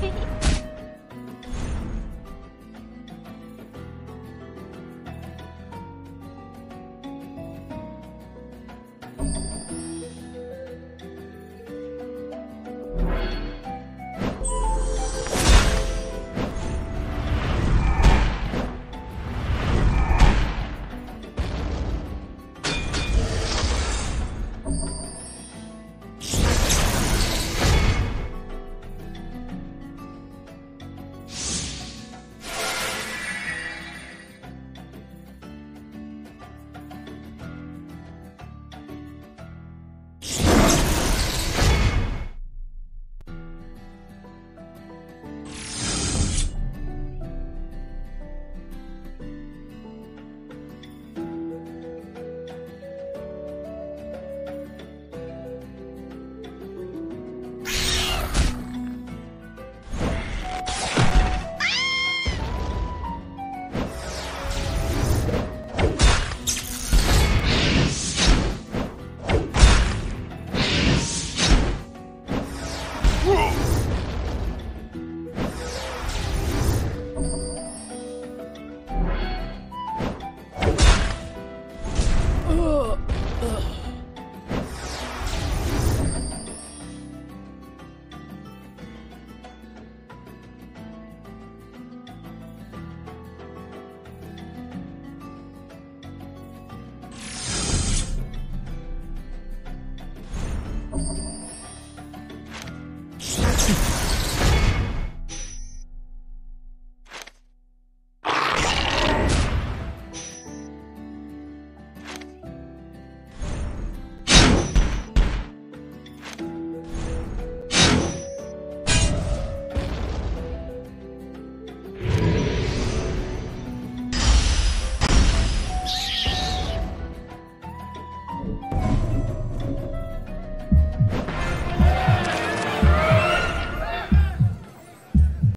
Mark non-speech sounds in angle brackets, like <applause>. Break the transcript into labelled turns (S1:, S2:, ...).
S1: Hehehehe <laughs> Whoa!